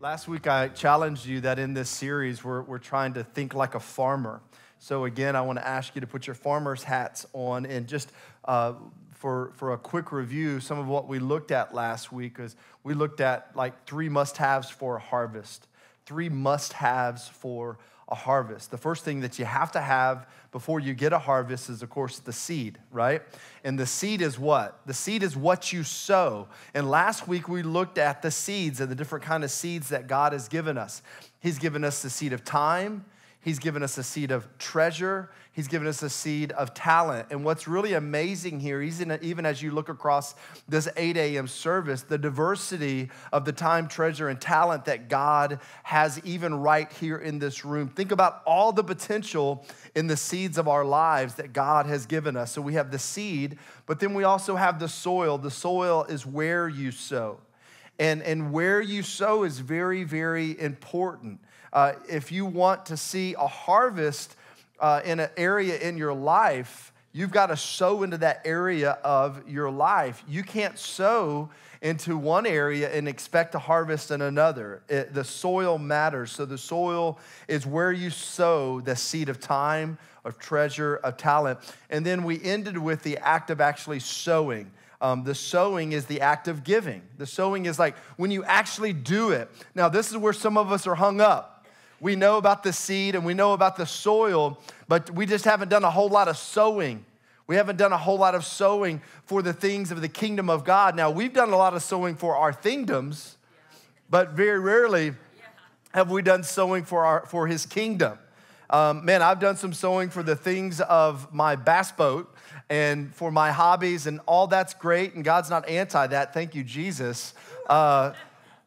Last week, I challenged you that in this series, we're, we're trying to think like a farmer. So, again, I want to ask you to put your farmer's hats on and just uh, for, for a quick review, some of what we looked at last week is we looked at like three must haves for harvest. Three must haves for a harvest. The first thing that you have to have before you get a harvest is, of course, the seed, right? And the seed is what? The seed is what you sow. And last week we looked at the seeds and the different kind of seeds that God has given us. He's given us the seed of time, He's given us a seed of treasure. He's given us a seed of talent. And what's really amazing here, even as you look across this 8 a.m. service, the diversity of the time, treasure, and talent that God has even right here in this room. Think about all the potential in the seeds of our lives that God has given us. So we have the seed, but then we also have the soil. The soil is where you sow. And, and where you sow is very, very important. Uh, if you want to see a harvest uh, in an area in your life, you've got to sow into that area of your life. You can't sow into one area and expect to harvest in another. It, the soil matters. So the soil is where you sow the seed of time, of treasure, of talent. And then we ended with the act of actually sowing. Um, the sowing is the act of giving. The sowing is like when you actually do it. Now, this is where some of us are hung up we know about the seed and we know about the soil, but we just haven't done a whole lot of sowing. We haven't done a whole lot of sowing for the things of the kingdom of God. Now, we've done a lot of sowing for our kingdoms, but very rarely have we done sowing for, our, for his kingdom. Um, man, I've done some sowing for the things of my bass boat and for my hobbies, and all that's great, and God's not anti that. Thank you, Jesus. Uh,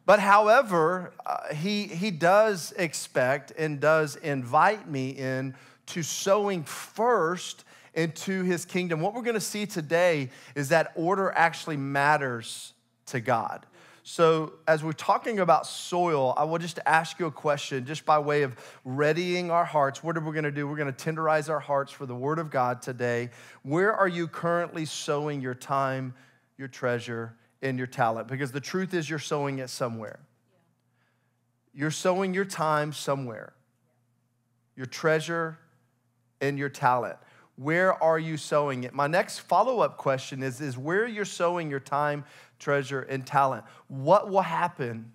but however, uh, he, he does expect and does invite me in to sowing first into his kingdom. What we're going to see today is that order actually matters to God. So, as we're talking about soil, I will just ask you a question just by way of readying our hearts. What are we going to do? We're going to tenderize our hearts for the Word of God today. Where are you currently sowing your time, your treasure, in your talent because the truth is you're sowing it somewhere. You're sowing your time somewhere, your treasure and your talent. Where are you sowing it? My next follow up question is, is where you're sowing your time, treasure, and talent. What will happen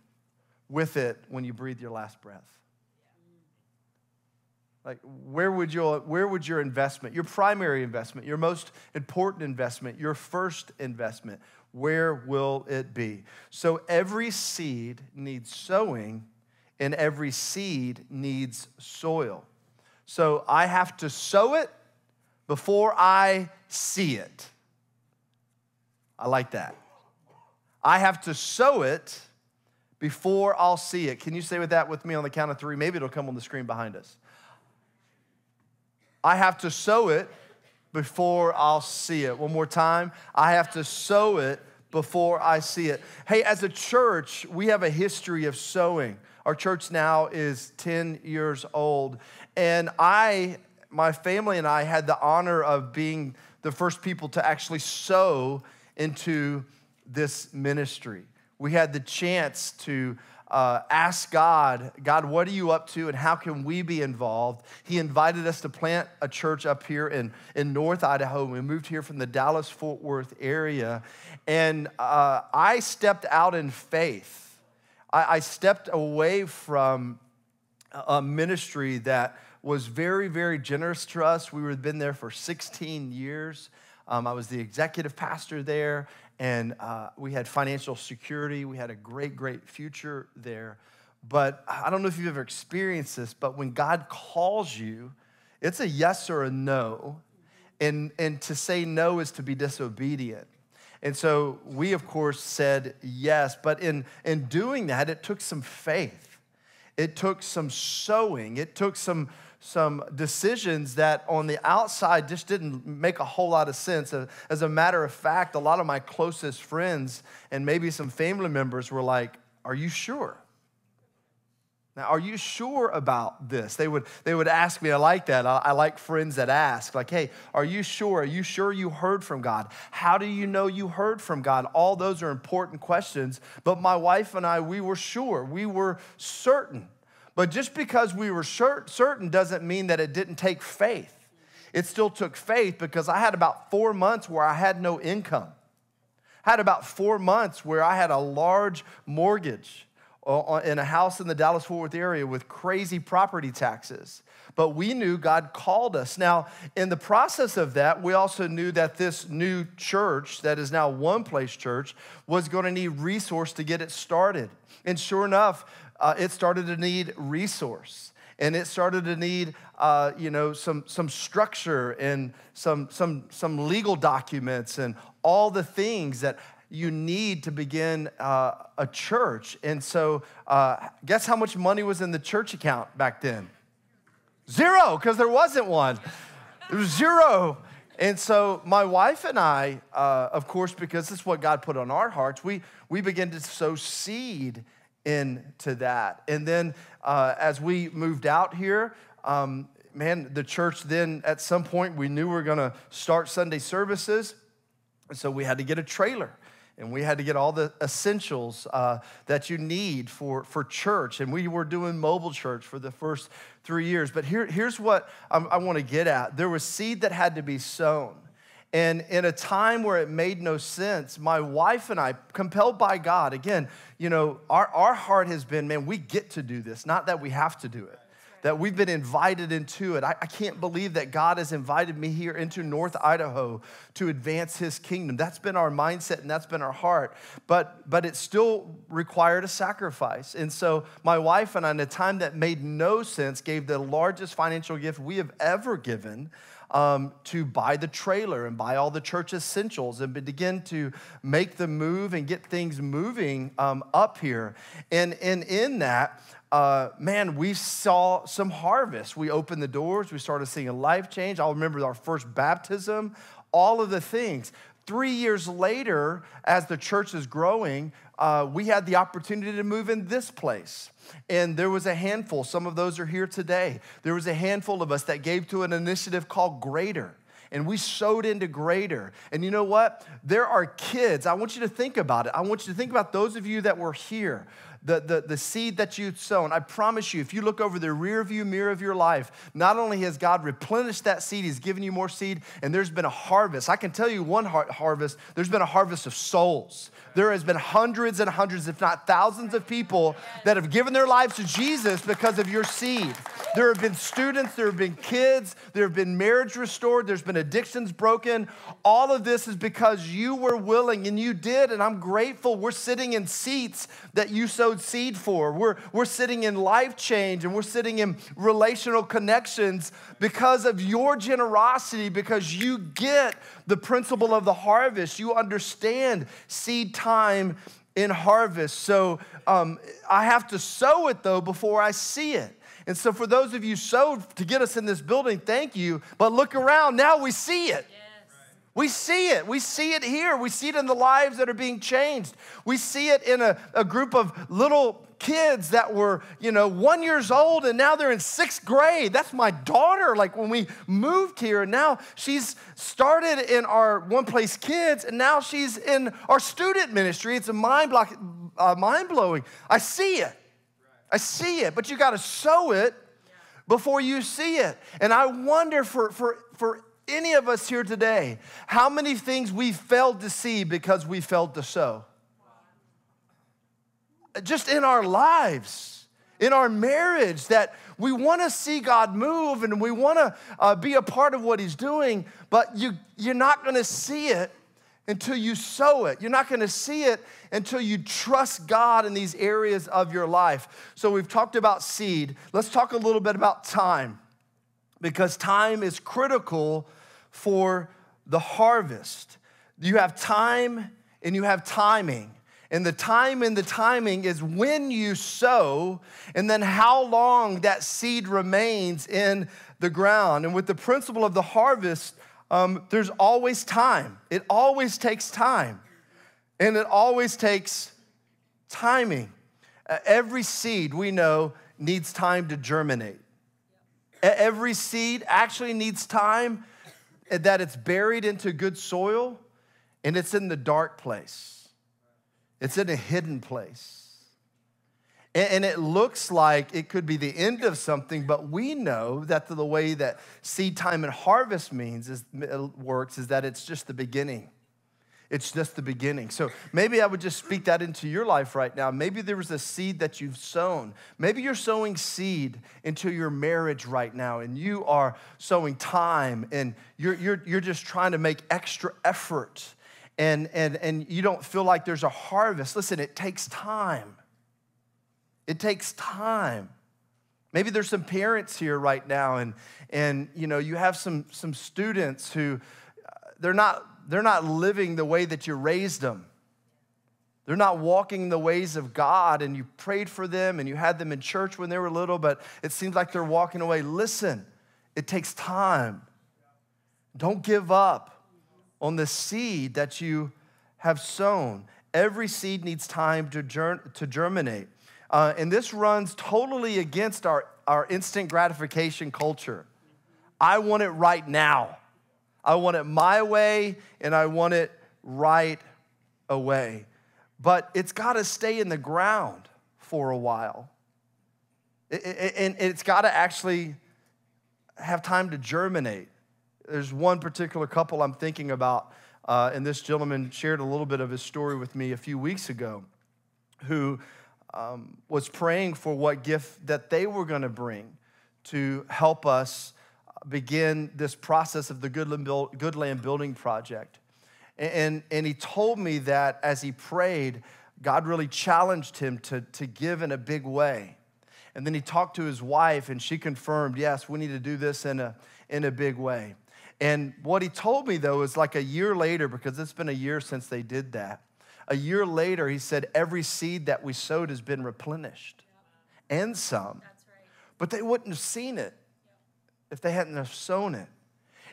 with it when you breathe your last breath? Like, where would, your, where would your investment, your primary investment, your most important investment, your first investment, where will it be? So every seed needs sowing, and every seed needs soil. So I have to sow it before I see it. I like that. I have to sow it before I'll see it. Can you say with that with me on the count of three? Maybe it'll come on the screen behind us. I have to sow it before I'll see it. One more time. I have to sow it before I see it. Hey, as a church, we have a history of sowing. Our church now is 10 years old. And I, my family and I had the honor of being the first people to actually sow into this ministry. We had the chance to uh, ask God, God, what are you up to and how can we be involved? He invited us to plant a church up here in, in North Idaho. We moved here from the Dallas Fort Worth area. And uh, I stepped out in faith. I, I stepped away from a ministry that was very, very generous to us. We had been there for 16 years. Um, I was the executive pastor there, and uh, we had financial security. We had a great, great future there. But I don't know if you've ever experienced this, but when God calls you, it's a yes or a no. And, and to say no is to be disobedient. And so we, of course, said yes. But in, in doing that, it took some faith, it took some sowing, it took some some decisions that on the outside just didn't make a whole lot of sense. As a matter of fact, a lot of my closest friends and maybe some family members were like, Are you sure? Now, are you sure about this? They would, they would ask me, I like that. I, I, like friends that ask, like, hey, are you sure? Are you sure you heard from God? How do you know you heard from God? All those are important questions. But my wife and I, we were sure, we were certain. But just because we were certain doesn't mean that it didn't take faith. It still took faith because I had about four months where I had no income. I had about four months where I had a large mortgage uh, in a house in the Dallas Fort Worth area with crazy property taxes. But we knew God called us. Now, in the process of that, we also knew that this new church, that is now One Place Church, was going to need resource to get it started. And sure enough, uh, it started to need resource and it started to need uh, you know some some structure and some some some legal documents and all the things that you need to begin uh, a church. And so, uh, guess how much money was in the church account back then? Zero, because there wasn't one. It was zero. And so, my wife and I, uh, of course, because this is what God put on our hearts, we, we began to sow seed into that. And then, uh, as we moved out here, um, man, the church then at some point we knew we were going to start Sunday services. So we had to get a trailer and we had to get all the essentials uh, that you need for, for church. And we were doing mobile church for the first three years. But here, here's what I, I want to get at there was seed that had to be sown. And in a time where it made no sense, my wife and I, compelled by God, again, you know, our, our heart has been, man, we get to do this, not that we have to do it that we've been invited into it. I, I, can't believe that God has invited me here into North Idaho to advance his kingdom. That's been our mindset and that's been our heart. But, but it still required a sacrifice. And so my wife and I, in a time that made no sense, gave the largest financial gift we have ever given. Um, to buy the trailer and buy all the church essentials and begin to make the move and get things moving um, up here. And, and in that, uh, man, we saw some harvest. We opened the doors, we started seeing a life change. I'll remember our first baptism, all of the things. Three years later, as the church is growing, uh, we had the opportunity to move in this place. And there was a handful, some of those are here today. There was a handful of us that gave to an initiative called Greater and we sowed into greater. And you know what? There are kids. I want you to think about it. I want you to think about those of you that were here the, the, the seed that you've sown, I promise you, if you look over the rear view mirror of your life, not only has God replenished that seed, He's given you more seed, and there's been a harvest. I can tell you one har- harvest, there's been a harvest of souls. There has been hundreds and hundreds, if not thousands, of people that have given their lives to Jesus because of your seed. There have been students, there have been kids, there have been marriage restored, there's been addictions broken. All of this is because you were willing and you did, and I'm grateful. We're sitting in seats that you sowed seed for. We're, we're sitting in life change and we're sitting in relational connections because of your generosity, because you get the principle of the harvest. You understand seed time in harvest. So um, I have to sow it though before I see it. And so, for those of you sowed to get us in this building, thank you. But look around, now we see it. We see it. We see it here. We see it in the lives that are being changed. We see it in a, a group of little kids that were, you know, one years old and now they're in sixth grade. That's my daughter. Like when we moved here, and now she's started in our One Place Kids, and now she's in our student ministry. It's a mind block, uh, mind blowing. I see it. I see it, but you got to sow it before you see it. And I wonder for, for, for any of us here today, how many things we failed to see because we failed to sow? Just in our lives, in our marriage, that we want to see God move and we want to uh, be a part of what He's doing, but you, you're not going to see it until you sow it. You're not going to see it until you trust God in these areas of your life. So we've talked about seed. Let's talk a little bit about time because time is critical for the harvest. You have time and you have timing. And the time and the timing is when you sow and then how long that seed remains in the ground. And with the principle of the harvest, um, there's always time. It always takes time. And it always takes timing. Every seed we know needs time to germinate. Every seed actually needs time that it's buried into good soil and it's in the dark place. It's in a hidden place. And it looks like it could be the end of something, but we know that the way that seed time and harvest means is, uh, works is that it's just the beginning. It's just the beginning. So maybe I would just speak that into your life right now. Maybe there was a seed that you've sown. Maybe you're sowing seed into your marriage right now, and you are sowing time, and you're, you're, you're just trying to make extra effort, and, and, and you don't feel like there's a harvest. Listen, it takes time. It takes time. Maybe there's some parents here right now, and, and you know, you have some, some students who uh, they're not they're not living the way that you raised them. They're not walking the ways of God, and you prayed for them and you had them in church when they were little, but it seems like they're walking away. Listen, it takes time. Don't give up on the seed that you have sown. Every seed needs time to, ger- to germinate. Uh, and this runs totally against our, our instant gratification culture. I want it right now. I want it my way and I want it right away. But it's got to stay in the ground for a while. And it's got to actually have time to germinate. There's one particular couple I'm thinking about, uh, and this gentleman shared a little bit of his story with me a few weeks ago, who um, was praying for what gift that they were going to bring to help us begin this process of the Good Land Building Project. And, and he told me that as he prayed, God really challenged him to, to give in a big way. And then he talked to his wife, and she confirmed, yes, we need to do this in a, in a big way. And what he told me, though, is like a year later, because it's been a year since they did that. A year later, he said, every seed that we sowed has been replenished and some. Right. But they wouldn't have seen it if they hadn't have sown it.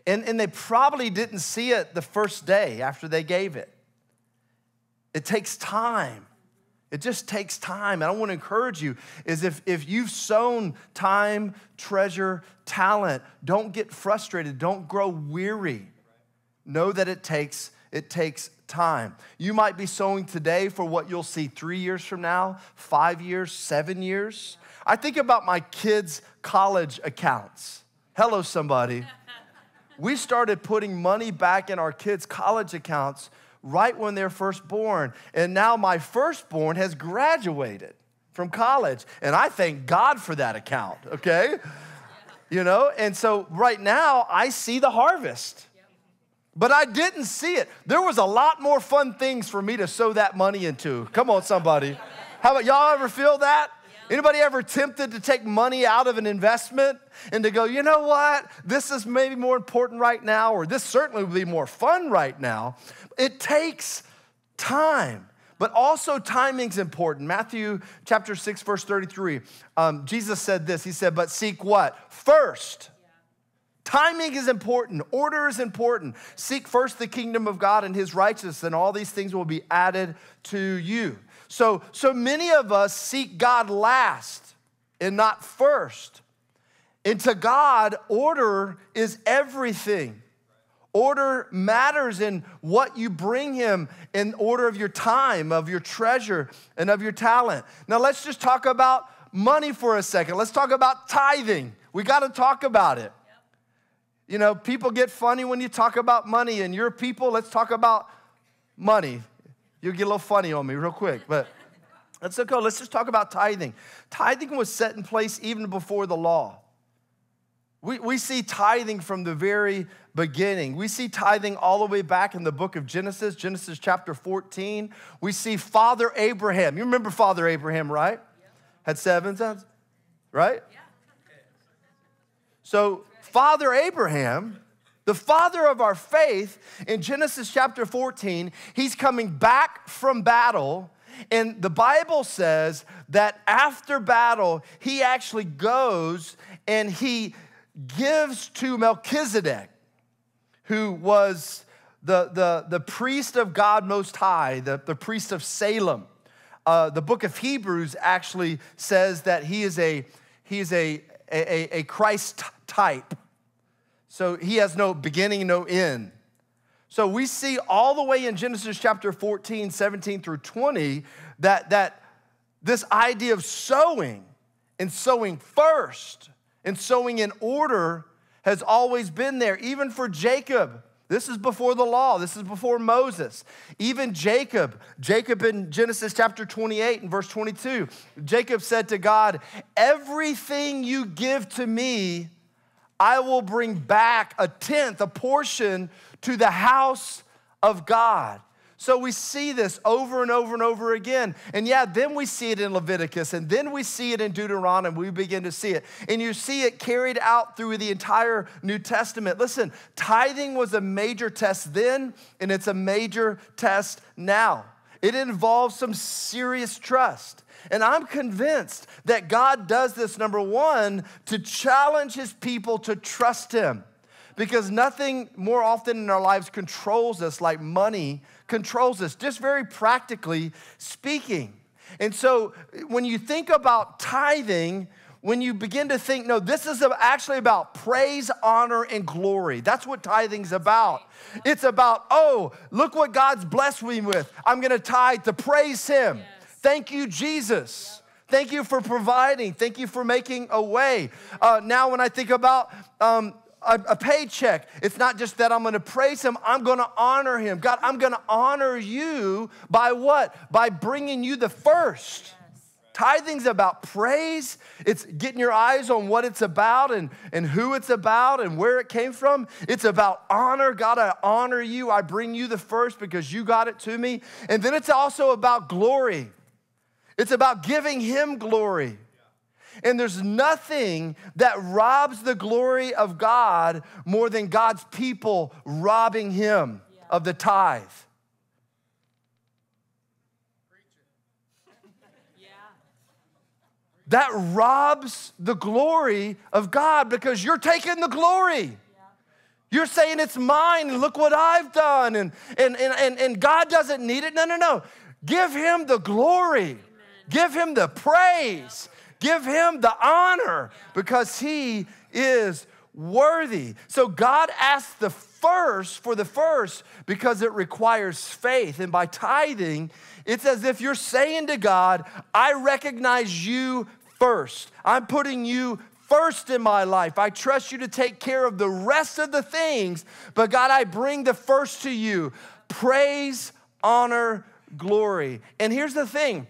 And, and they probably didn't see it the first day after they gave it. It takes time. It just takes time. And I want to encourage you is if, if you've sown time, treasure, talent, don't get frustrated. Don't grow weary. Know that it takes, it takes time. You might be sowing today for what you'll see three years from now, five years, seven years. I think about my kids' college accounts. Hello, somebody. we started putting money back in our kids' college accounts right when they're first born. And now my firstborn has graduated from college. And I thank God for that account, okay? You know, and so right now I see the harvest. But I didn't see it. There was a lot more fun things for me to sow that money into. Come on, somebody. How about y'all ever feel that? Anybody ever tempted to take money out of an investment and to go, you know what? This is maybe more important right now, or this certainly would be more fun right now. It takes time. But also, timing's important. Matthew chapter 6, verse 33, um, Jesus said this He said, But seek what? First. Timing is important. Order is important. Seek first the kingdom of God and his righteousness, and all these things will be added to you. So, so many of us seek God last and not first. And to God, order is everything. Order matters in what you bring Him in order of your time, of your treasure, and of your talent. Now, let's just talk about money for a second. Let's talk about tithing. We got to talk about it. You know, people get funny when you talk about money, and your people, let's talk about money. You'll get a little funny on me real quick, but let's go. Let's just talk about tithing. Tithing was set in place even before the law. We, we see tithing from the very beginning. We see tithing all the way back in the book of Genesis, Genesis chapter 14. We see Father Abraham. You remember Father Abraham, right? Yeah. Had seven sons, right? Yeah. So, Father Abraham the father of our faith in Genesis chapter 14, he's coming back from battle. And the Bible says that after battle, he actually goes and he gives to Melchizedek, who was the, the, the priest of God Most High, the, the priest of Salem. Uh, the book of Hebrews actually says that he is a, he is a, a, a Christ type. So he has no beginning, no end. So we see all the way in Genesis chapter 14, 17 through 20 that, that this idea of sowing and sowing first and sowing in order has always been there, even for Jacob. This is before the law. This is before Moses. Even Jacob, Jacob in Genesis chapter 28 and verse 22, Jacob said to God, Everything you give to me, I will bring back a tenth, a portion to the house of God. So we see this over and over and over again. And yeah, then we see it in Leviticus, and then we see it in Deuteronomy. We begin to see it. And you see it carried out through the entire New Testament. Listen, tithing was a major test then, and it's a major test now. It involves some serious trust. And I'm convinced that God does this, number one, to challenge his people to trust him because nothing more often in our lives controls us like money controls us, just very practically speaking. And so when you think about tithing, when you begin to think, no, this is actually about praise, honor, and glory. That's what tithing's about. It's about, oh, look what God's blessed me with. I'm gonna tithe to praise Him. Yes. Thank you, Jesus. Thank you for providing. Thank you for making a way. Uh, now, when I think about um, a, a paycheck. It's not just that I'm gonna praise Him, I'm gonna honor Him. God, I'm gonna honor you by what? By bringing you the first. Tithing's about praise. It's getting your eyes on what it's about and, and who it's about and where it came from. It's about honor. God, I honor you. I bring you the first because you got it to me. And then it's also about glory. It's about giving Him glory. And there's nothing that robs the glory of God more than God's people robbing Him of the tithe. That robs the glory of God because you're taking the glory. You're saying it's mine and look what I've done, and, and, and, and, God doesn't need it. No, no, no. Give him the glory, Amen. give him the praise, Give him the honor because he is worthy. So God asked the first for the first because it requires faith. And by tithing, it's as if you're saying to God, I recognize you first. I'm putting you first in my life. I trust you to take care of the rest of the things, but God, I bring the first to you. Praise, honor, glory. And here's the thing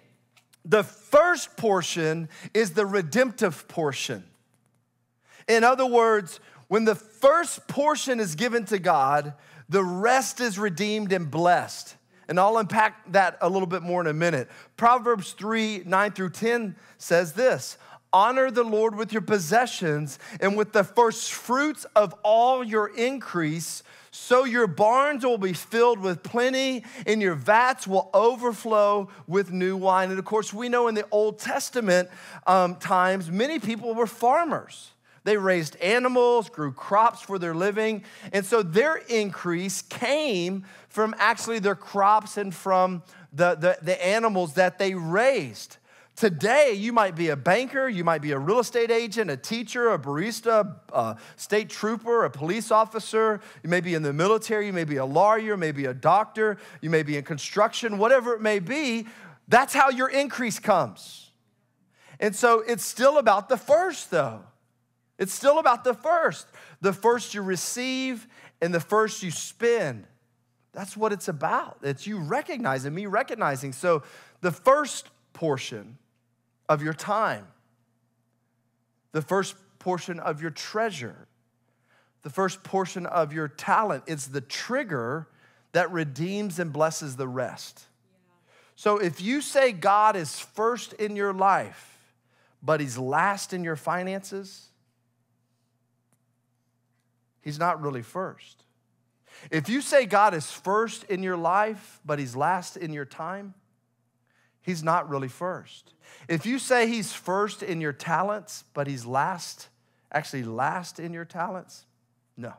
the first portion is the redemptive portion. In other words, when the first portion is given to God, the rest is redeemed and blessed. And I'll unpack that a little bit more in a minute. Proverbs 3 9 through 10 says this Honor the Lord with your possessions and with the first fruits of all your increase so your barns will be filled with plenty, and your vats will overflow with new wine. And of course, we know in the Old Testament um, times, many people were farmers. They raised animals, grew crops for their living. And so their increase came from actually their crops and from the, the, the animals that they raised. Today, you might be a banker, you might be a real estate agent, a teacher, a barista, a state trooper, a police officer. You may be in the military, you may be a lawyer, maybe a doctor, you may be in construction, whatever it may be. That's how your increase comes. And so it's still about the first, though. It's still about the first. The first you receive and the first you spend. That's what it's about. It's you recognizing, me recognizing. So the first portion, of your time, the first portion of your treasure, the first portion of your talent. It's the trigger that redeems and blesses the rest. So if you say God is first in your life, but he's last in your finances, he's not really first. If you say God is first in your life, but he's last in your time, he's not really first. If you say he's first in your talents, but he's last, actually last in your talents, no.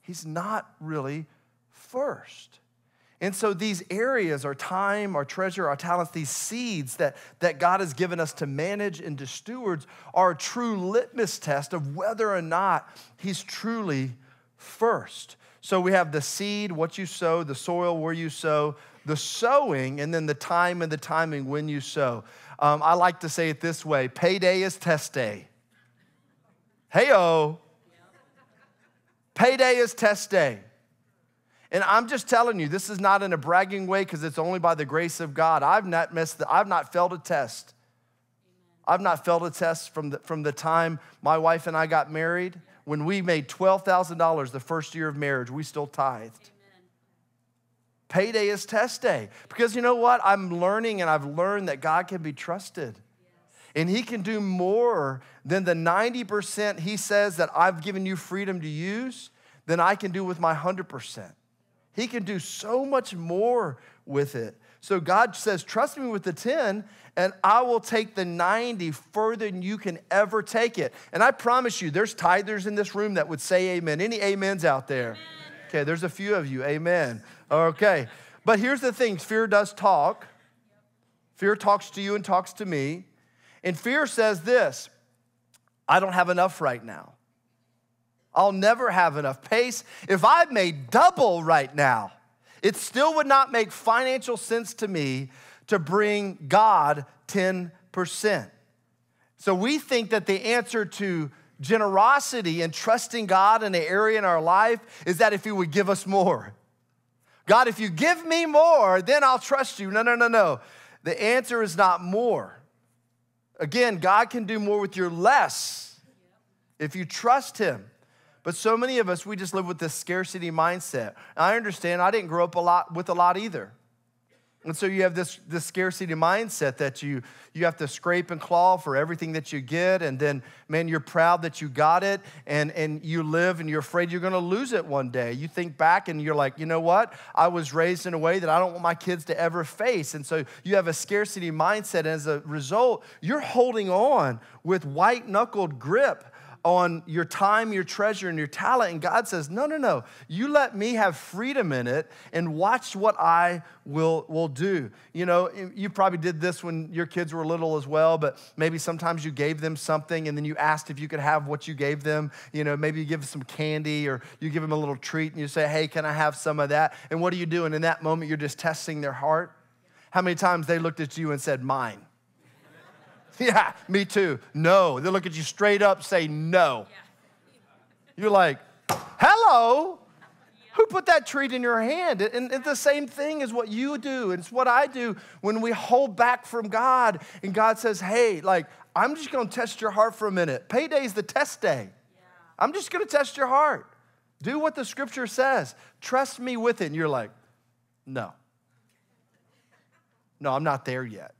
He's not really first. And so these areas, our time, our treasure, our talents, these seeds that, that God has given us to manage and to stewards are a true litmus test of whether or not He's truly first. So we have the seed, what you sow, the soil where you sow, the sowing, and then the time and the timing when you sow. Um, I like to say it this way payday is test day. Hey, oh. Payday is test day. And I'm just telling you, this is not in a bragging way because it's only by the grace of God. I've not missed, the, I've not failed a test. I've not failed a test from the, from the time my wife and I got married. When we made $12,000 the first year of marriage, we still tithed. Payday is test day. Because you know what? I'm learning and I've learned that God can be trusted. And He can do more than the 90% He says that I've given you freedom to use than I can do with my 100%. He can do so much more with it. So God says, Trust me with the 10, and I will take the 90 further than you can ever take it. And I promise you, there's tithers in this room that would say amen. Any amens out there? Amen. Okay, there's a few of you. Amen. Okay. But here's the thing fear does talk. Fear talks to you and talks to me. And fear says this I don't have enough right now. I'll never have enough pace. If I made double right now, it still would not make financial sense to me to bring God 10%. So we think that the answer to generosity and trusting God in an area in our life is that if He would give us more. God, if you give me more, then I'll trust you. No, no, no, no. The answer is not more. Again, God can do more with your less if you trust Him. But so many of us, we just live with this scarcity mindset. I understand, I didn't grow up a lot with a lot either. And so you have this, this scarcity mindset that you, you have to scrape and claw for everything that you get. And then, man, you're proud that you got it. And, and you live and you're afraid you're going to lose it one day. You think back and you're like, you know what? I was raised in a way that I don't want my kids to ever face. And so you have a scarcity mindset. And as a result, you're holding on with white knuckled grip on your time, your treasure, and your talent. And God says, No, no, no. You let me have freedom in it and watch what I will, will do. You know, you probably did this when your kids were little as well, but maybe sometimes you gave them something and then you asked if you could have what you gave them. You know, maybe you give them some candy or you give them a little treat and you say, Hey, can I have some of that? And what are you doing? In that moment, you're just testing their heart. How many times they looked at you and said, Mine? Yeah, me too. No. They look at you straight up, say no. You're like, hello. Who put that treat in your hand? And it's the same thing as what you do. It's what I do when we hold back from God and God says, hey, like, I'm just gonna test your heart for a minute. Payday's the test day. I'm just gonna test your heart. Do what the scripture says. Trust me with it. And you're like, no. No, I'm not there yet.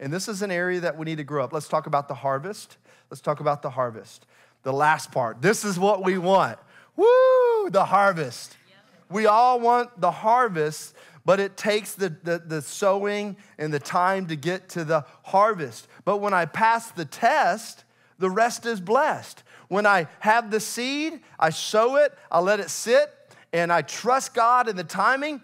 And this is an area that we need to grow up. Let's talk about the harvest. Let's talk about the harvest. The last part. This is what we want. Woo, the harvest. We all want the harvest, but it takes the, the, the, sowing and the time to get to the harvest. But when I pass the test, the rest is blessed. When I have the seed, I sow it, I let it sit, and I trust God in the timing,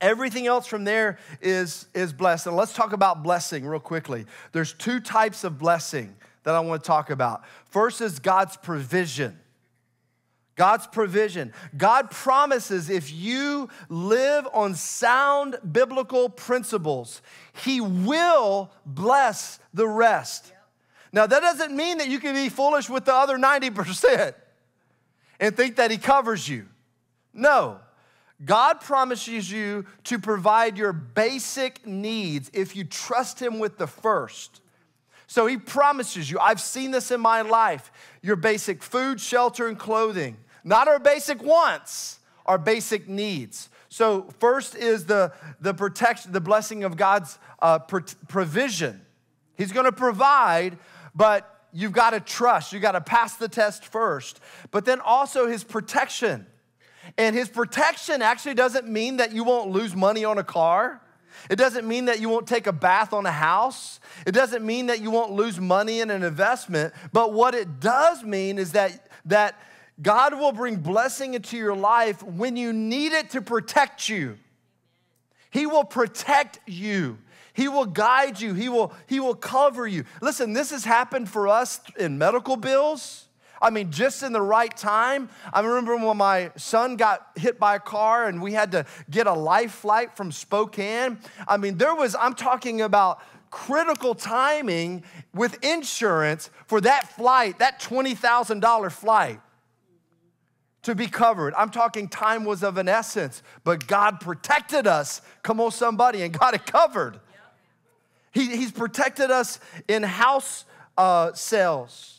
Everything else from there is, is blessed. And let's talk about blessing real quickly. There's two types of blessing that I want to talk about. First is God's provision. God's provision. God promises if you live on sound biblical principles, He will bless the rest. Now, that doesn't mean that you can be foolish with the other 90% and think that He covers you. No. God promises you to provide your basic needs if you trust Him with the first. So He promises you, I've seen this in my life, your basic food, shelter, and clothing. Not our basic wants, our basic needs. So, first is the, the protection, the blessing of God's uh, provision. He's gonna provide, but you've gotta trust, you gotta pass the test first. But then also His protection. And his protection actually doesn't mean that you won't lose money on a car. It doesn't mean that you won't take a bath on a house. It doesn't mean that you won't lose money in an investment. But what it does mean is that, that God will bring blessing into your life when you need it to protect you. He will protect you. He will guide you. He will, he will cover you. Listen, this has happened for us in medical bills. I mean, just in the right time. I remember when my son got hit by a car and we had to get a life flight from Spokane. I mean, there was, I'm talking about critical timing with insurance for that flight, that $20,000 flight to be covered. I'm talking time was of an essence, but God protected us. Come on, somebody, and got it covered. He, he's protected us in house uh, sales.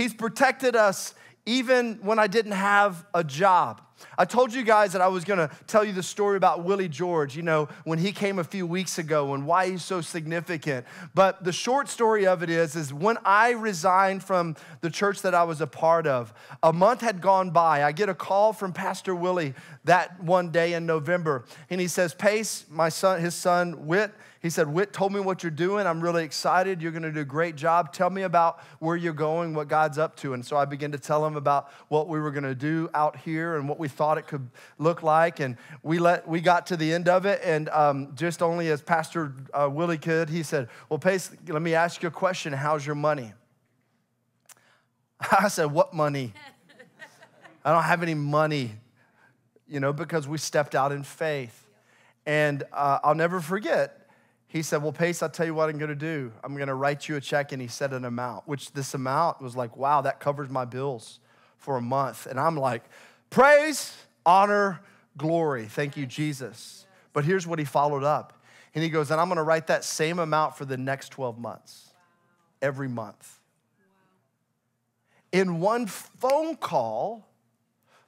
He's protected us even when I didn't have a job. I told you guys that I was gonna tell you the story about Willie George, you know, when he came a few weeks ago and why he's so significant. But the short story of it is, is when I resigned from the church that I was a part of, a month had gone by. I get a call from Pastor Willie that one day in November, and he says, Pace, my son, his son, Whit, he said, Whit told me what you're doing. I'm really excited. You're going to do a great job. Tell me about where you're going, what God's up to. And so I began to tell him about what we were going to do out here and what we thought it could look like. And we, let, we got to the end of it. And um, just only as Pastor uh, Willie could, he said, Well, Pace, let me ask you a question. How's your money? I said, What money? I don't have any money, you know, because we stepped out in faith. And uh, I'll never forget, he said, Well, Pace, I'll tell you what I'm going to do. I'm going to write you a check. And he said an amount, which this amount was like, Wow, that covers my bills for a month. And I'm like, Praise, honor, glory. Thank you, Jesus. But here's what he followed up. And he goes, And I'm going to write that same amount for the next 12 months, every month. In one phone call,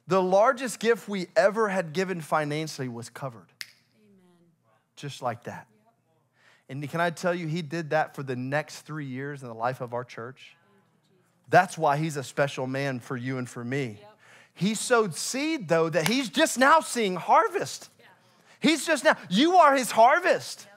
the largest gift we ever had given financially was covered. Amen. Just like that. And can I tell you, he did that for the next three years in the life of our church. That's why he's a special man for you and for me. Yep. He sowed seed, though, that he's just now seeing harvest. Yeah. He's just now, you are his harvest.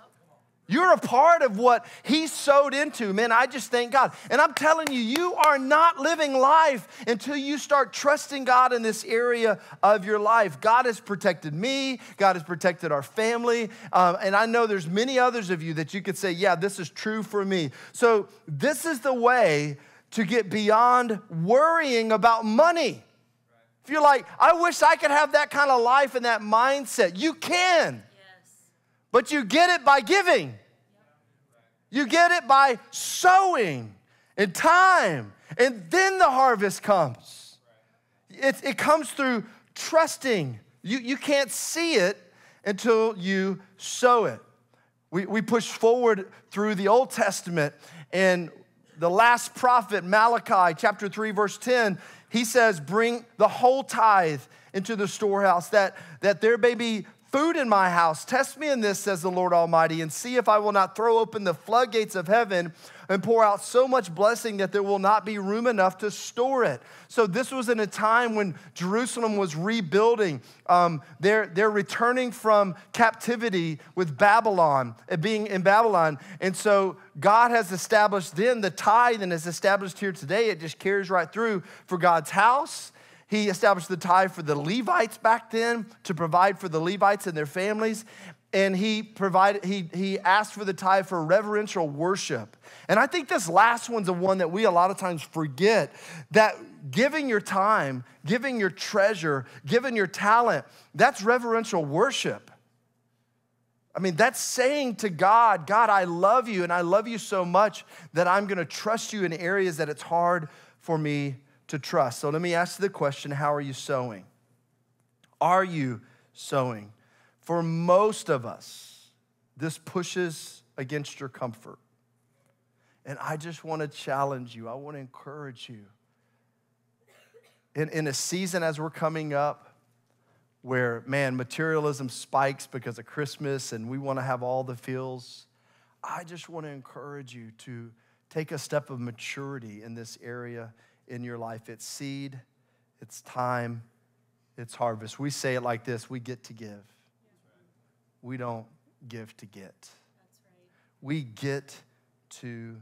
You're a part of what He sowed into. Man, I just thank God. And I'm telling you, you are not living life until you start trusting God in this area of your life. God has protected me, God has protected our family. Um, and I know there's many others of you that you could say, yeah, this is true for me. So, this is the way to get beyond worrying about money. If you're like, I wish I could have that kind of life and that mindset, you can. But you get it by giving. You get it by sowing and time. And then the harvest comes. It, it comes through trusting. You, you can't see it until you sow it. We, we push forward through the Old Testament, and the last prophet, Malachi, chapter 3, verse 10, he says, Bring the whole tithe into the storehouse, that, that there may be food in my house. Test me in this, says the Lord Almighty, and see if I will not throw open the floodgates of heaven and pour out so much blessing that there will not be room enough to store it. So, this was in a time when Jerusalem was rebuilding. Um, they're, they're returning from captivity with Babylon, uh, being in Babylon. And so, God has established then the tithe and is established here today. It just carries right through for God's house he established the tithe for the Levites back then to provide for the Levites and their families. And he provided, he, he asked for the tithe for reverential worship. And I think this last one's the one that we a lot of times forget that giving your time, giving your treasure, giving your talent, that's reverential worship. I mean, that's saying to God, God, I love you and I love you so much that I'm gonna trust you in areas that it's hard for me to trust. So let me ask you the question how are you sowing? Are you sowing? For most of us, this pushes against your comfort. And I just want to challenge you, I want to encourage you. In, in a season as we're coming up, where, man, materialism spikes because of Christmas and we want to have all the feels, I just want to encourage you to take a step of maturity in this area in your life. It's seed, it's time, it's harvest. We say it like this we get to give, we don't give to get. We get to